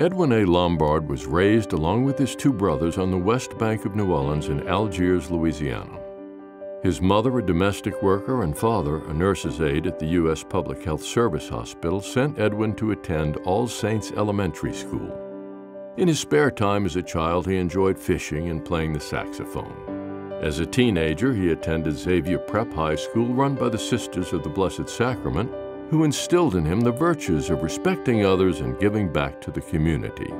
Edwin A. Lombard was raised along with his two brothers on the west bank of New Orleans in Algiers, Louisiana. His mother, a domestic worker, and father, a nurse's aide at the U.S. Public Health Service Hospital, sent Edwin to attend All Saints Elementary School. In his spare time as a child, he enjoyed fishing and playing the saxophone. As a teenager, he attended Xavier Prep High School, run by the Sisters of the Blessed Sacrament, who instilled in him the virtues of respecting others and giving back to the community.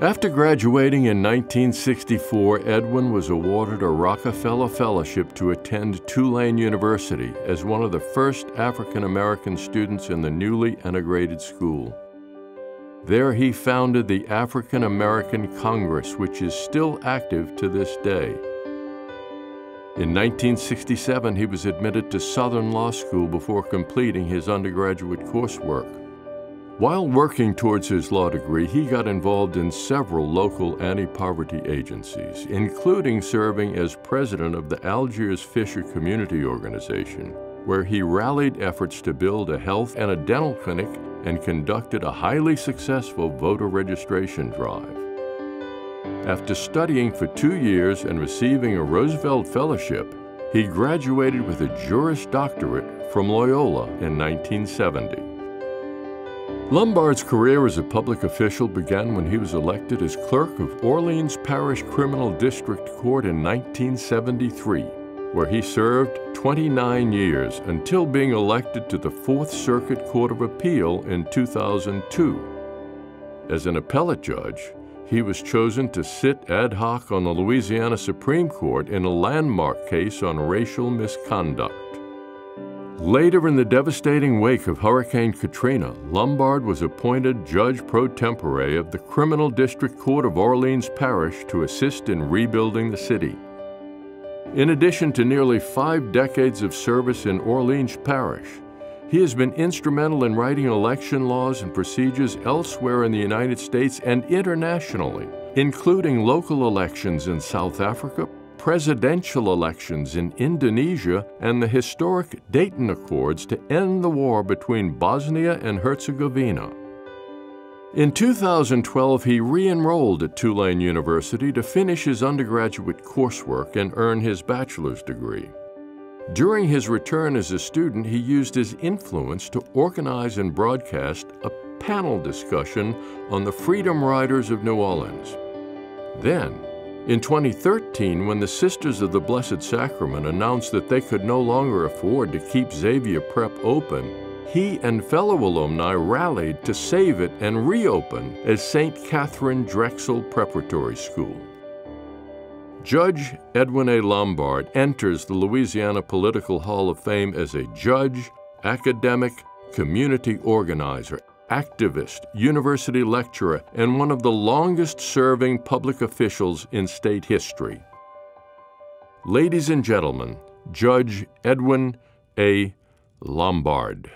After graduating in 1964, Edwin was awarded a Rockefeller Fellowship to attend Tulane University as one of the first African American students in the newly integrated school. There he founded the African American Congress, which is still active to this day. In 1967, he was admitted to Southern Law School before completing his undergraduate coursework. While working towards his law degree, he got involved in several local anti-poverty agencies, including serving as president of the Algiers Fischer Community Organization, where he rallied efforts to build a health and a dental clinic and conducted a highly successful voter registration drive. After studying for two years and receiving a Roosevelt Fellowship, he graduated with a Juris Doctorate from Loyola in 1970. Lombard's career as a public official began when he was elected as clerk of Orleans Parish Criminal District Court in 1973, where he served 29 years until being elected to the Fourth Circuit Court of Appeal in 2002. As an appellate judge, he was chosen to sit ad hoc on the Louisiana Supreme Court in a landmark case on racial misconduct. Later in the devastating wake of Hurricane Katrina, Lombard was appointed judge pro tempore of the Criminal District Court of Orleans Parish to assist in rebuilding the city. In addition to nearly five decades of service in Orleans Parish, he has been instrumental in writing election laws and procedures elsewhere in the United States and internationally, including local elections in South Africa, presidential elections in Indonesia, and the historic Dayton Accords to end the war between Bosnia and Herzegovina. In 2012, he re enrolled at Tulane University to finish his undergraduate coursework and earn his bachelor's degree. During his return as a student, he used his influence to organize and broadcast a panel discussion on the Freedom Riders of New Orleans. Then, in 2013, when the Sisters of the Blessed Sacrament announced that they could no longer afford to keep Xavier Prep open, he and fellow alumni rallied to save it and reopen as St. Katharine Drexel Preparatory School. Judge Edwin A. Lombard enters the Louisiana Political Hall of Fame as a judge, academic, community organizer, activist, university lecturer, and one of the longest serving public officials in state history. Ladies and gentlemen, Judge Edwin A. Lombard.